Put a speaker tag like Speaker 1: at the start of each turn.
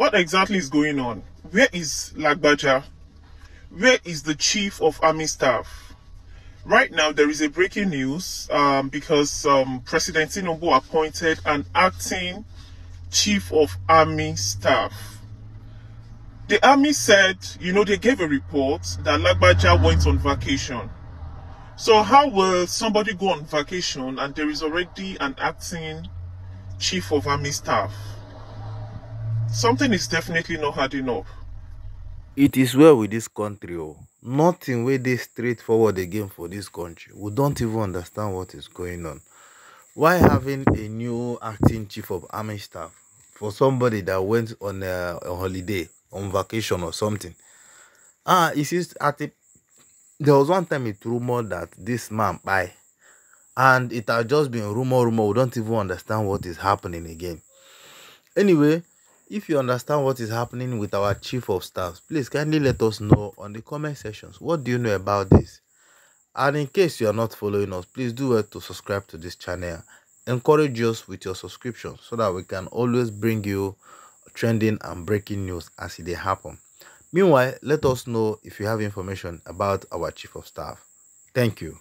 Speaker 1: what exactly is going on? Where is Lagbaja? Where is the chief of army staff? Right now, there is a breaking news um, because um, President Tinubu appointed an acting chief of army staff. The army said, you know, they gave a report that Lagbaja went on vacation. So how will somebody go on vacation and there is already an acting chief of army staff? Something is definitely not hard enough.
Speaker 2: It is well with this country. Oh. Nothing wey they straightforward again for this country. We don't even understand what is going on. Why having a new acting chief of army staff for somebody that went on a, a holiday, on vacation or something? Ah, it is at the there was one time it rumored that this man by and it had just been rumor rumor we don't even understand what is happening again anyway if you understand what is happening with our chief of staff please kindly let us know on the comment sections what do you know about this and in case you are not following us please do well to subscribe to this channel encourage us with your subscription so that we can always bring you trending and breaking news as they happen Meanwhile, let us know if you have information about our Chief of Staff. Thank you.